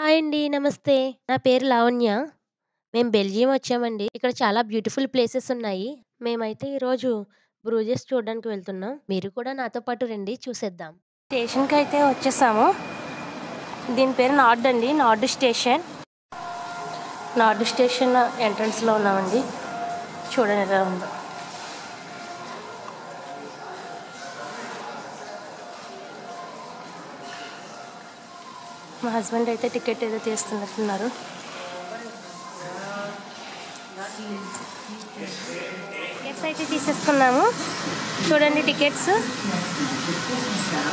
Hi అండి. నమస్తే. నా పేరు లావణ్య. మేము బెల్జియం వచ్చామండి. ఇక్కడ చాలా బ్యూటిఫుల్ ప్లేసెస్ ఉన్నాయి. మేమైతే ఈరోజు బ్రూజెస్ చూడడానికి వెళ్తున్నాం. మీరు కూడా నాతో పాటు రండి చూసేద్దాం. స్టేషన్కి అయితే వచ్చేసాము. దీని పేరు నార్డ్ అండి. Nord station. నార్డ్ స్టేషన్ ఎంట్రన్స్‌లో ఉన్నామండి. చూడండి ఎలా ఉందో. మా హస్బెండ్ అయితే టికెట్ ఏదో తీస్తున్నట్టున్నారు. టికెట్స్ అయితే తీసేసుకున్నాము. చూడండి టికెట్స్.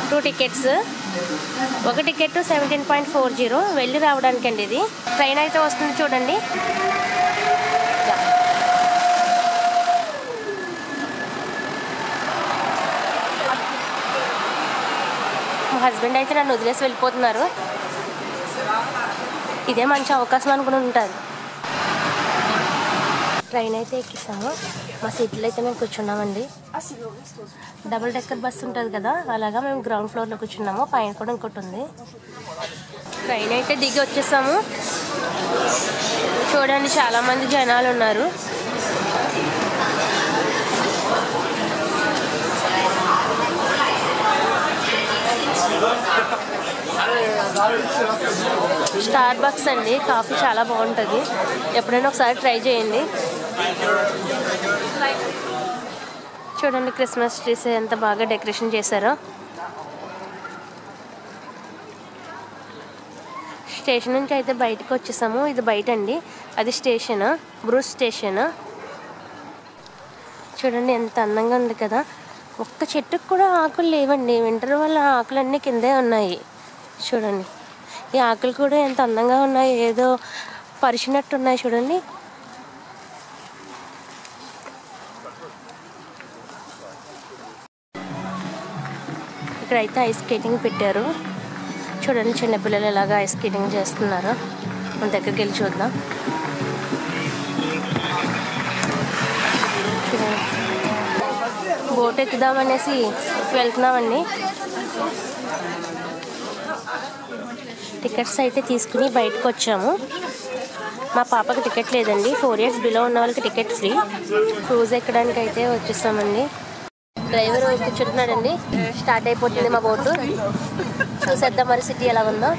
Two tickets. ఒక టికెట్ 17.40 వెళ్ళి రావడానికి అండి ఇది. ట్రైన్ అయితే వస్తుంది చూడండి. మా హస్బెండ్ అయితే నన్ను వదిలేసి వెళ్ళిపోతున్నారు. ఇదే మంచి అవకాశం అనుకుని ఉంటుంది ట్రైన్ అయితే ఎక్కిస్తాము మా సీట్లో అయితే మేము కూర్చున్నామండి. డబుల్ డెక్కర్ బస్సు ఉంటుంది కదా అలాగా మేము గ్రౌండ్ ఫ్లోర్లో కూర్చున్నాము. పైన కూడా ఇంకోటి ఉంది. ట్రైన్ అయితే దిగి వచ్చేసాము. చూడండి చాలామంది జనాలు ఉన్నారు. స్టార్ బక్స్ అండి. కాఫీ చాలా బాగుంటుంది. ఎప్పుడైనా ఒకసారి ట్రై చేయండి. చూడండి క్రిస్మస్ ట్రీస్ ఎంత బాగా డెకరేషన్ చేశారో. స్టేషన్ నుంచి అయితే బయటకు వచ్చేసాము. ఇది బయట అండి అది స్టేషన్. Bruce station. చూడండి ఎంత అందంగా ఉంది కదా. ఒక్క చెట్టుకు కూడా ఆకులు లేవండి. వింటర్ వల్ల ఆకులన్నీ కిందే ఉన్నాయి. చూడండి. ఈ ఆకులు కూడా ఎంత అందంగా ఉన్నాయి. ఏదో పరిచినట్టు ఉన్నాయి చూడండి. ఇక్కడైతే ఐస్ స్కేటింగ్ పెట్టారు. చూడండి చిన్నపిల్లలు ఎలాగ ఐస్ స్కేటింగ్ చేస్తున్నారు. మన దగ్గరికి వెళ్ళి చూద్దాం. బోట్ ఎక్కుదామనేసి వెళ్తున్నామండి. టికెట్స్ అయితే తీసుకుని బయటకు వచ్చాము మా పాపకి టికెట్ లేదండి. ఫోర్ ఇయర్స్ బిలో ఉన్న వాళ్ళకి టికెట్ ఫ్రీ. క్రూజ్ ఎక్కడానికి అయితే వచ్చేసామండి డ్రైవర్ కూర్చుంటున్నాడండి. స్టార్ట్ అయిపోతుంది మా బోటు. చూసేద్దాం మరి సిటీ ఎలా ఉందో.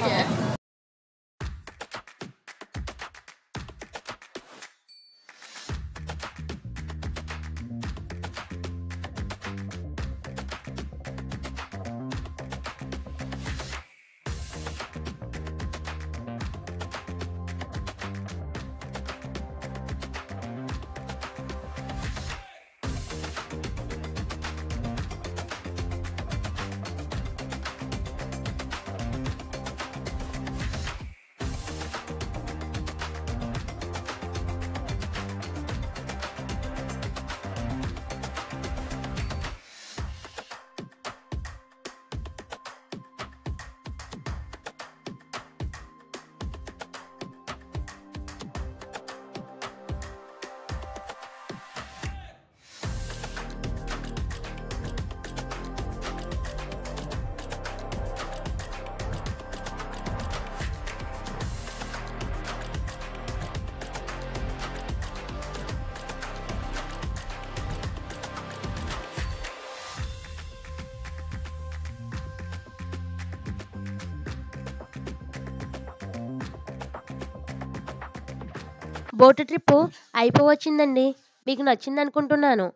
బోటు ట్రిప్పు అయిపోవచ్చిందండి. మీకు నచ్చింది అనుకుంటున్నాను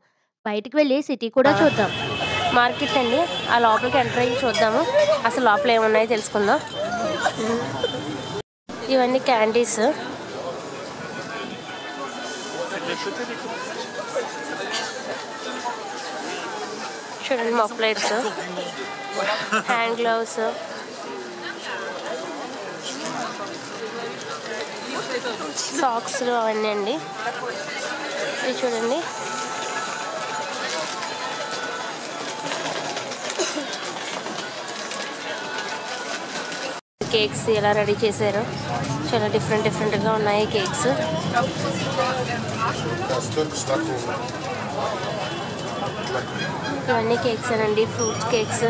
బయటికి వెళ్ళి సిటీ కూడా చూద్దాం. మార్కెట్ అండి. ఆ లోపలికి ఎంటర్ అయ్యి చూద్దాము. అసలు లోపల ఏమున్నాయో తెలుసుకుందాం. ఇవన్నీ క్యాండీస్. చూడండి మఫ్లైట్స్ హ్యాండ్ గ్లౌస్. సాక్స్ అవన్నీ అండి. ఇది చూడండి. కేక్స్ ఎలా రెడీ చేశారు చాలా డిఫరెంట్ డిఫరెంట్గా ఉన్నాయి కేక్స్. ఇవన్నీ కేక్స్ అండి ఫ్రూట్ కేక్స్.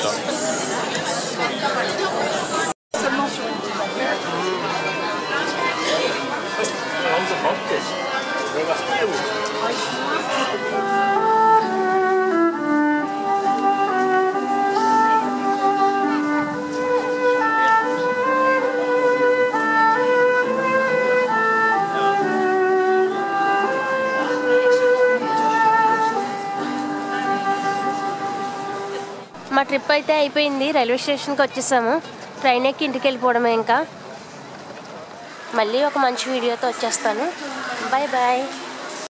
Vielen Dank. మా ట్రిప్ అయితే అయిపోయింది. రైల్వే స్టేషన్కి వచ్చేసాము. ట్రైన్ ఎక్కి ఇంటికి వెళ్ళిపోవడమే ఇంకా. మళ్ళీ ఒక మంచి వీడియోతో వచ్చేస్తాను. Bye bye